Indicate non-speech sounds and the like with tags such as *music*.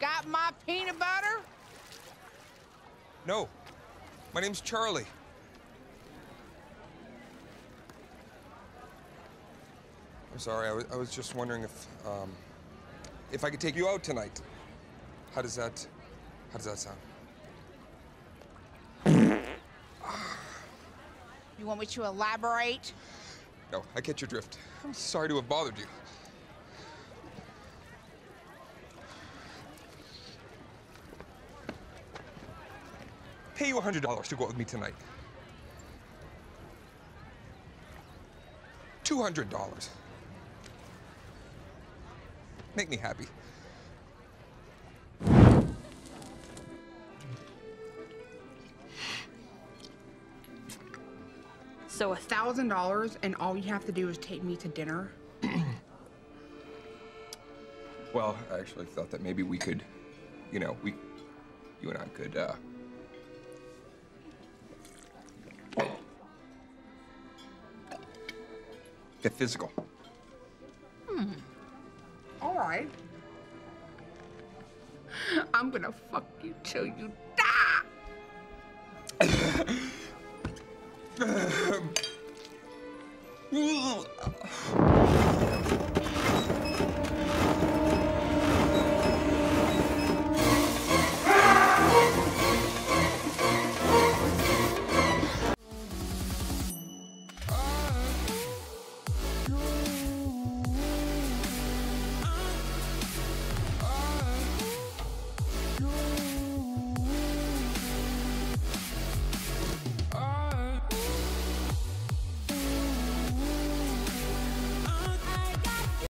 Got my peanut butter? No. My name's Charlie. I'm sorry, I was, I was just wondering if, um, if I could take you out tonight. How does that, how does that sound? You want me to elaborate? No, I get your drift. I'm sorry to have bothered you. Pay you $100 to go out with me tonight. $200. Make me happy. So a thousand dollars and all you have to do is take me to dinner? Well, I actually thought that maybe we could, you know, we, you and I could, uh, Get physical. Hmm. All right. *laughs* I'm gonna fuck you till you die. *laughs*